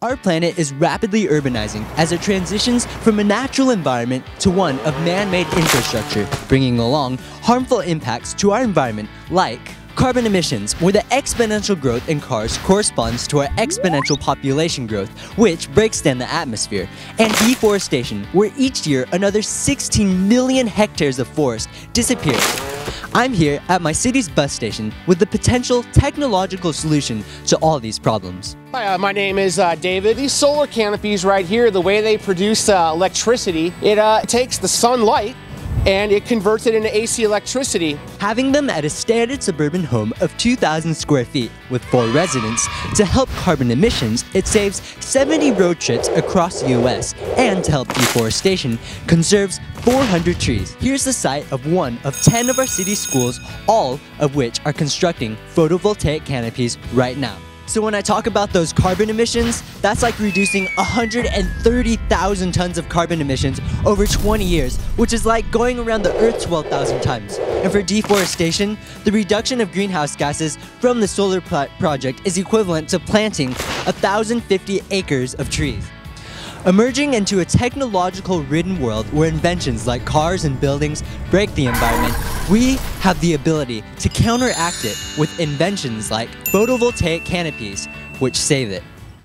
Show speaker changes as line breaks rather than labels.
Our planet is rapidly urbanizing as it transitions from a natural environment to one of man made infrastructure, bringing along harmful impacts to our environment like carbon emissions, where the exponential growth in cars corresponds to our exponential population growth, which breaks down the atmosphere, and deforestation, where each year another 16 million hectares of forest disappears. I'm here at my city's bus station with the potential technological solution to all these problems.
Hi, uh, my name is uh, David. These solar canopies right here, the way they produce uh, electricity, it uh, takes the sunlight and it converts it into AC electricity.
Having them at a standard suburban home of 2,000 square feet with four residents to help carbon emissions, it saves 70 road trips across the US and to help deforestation, conserves 400 trees. Here's the site of one of 10 of our city schools, all of which are constructing photovoltaic canopies right now. So when I talk about those carbon emissions, that's like reducing 130,000 tons of carbon emissions over 20 years, which is like going around the Earth 12,000 times. And for deforestation, the reduction of greenhouse gases from the solar project is equivalent to planting 1,050 acres of trees. Emerging into a technological ridden world where inventions like cars and buildings break the environment, we have the ability to counteract it with inventions like photovoltaic canopies, which save it.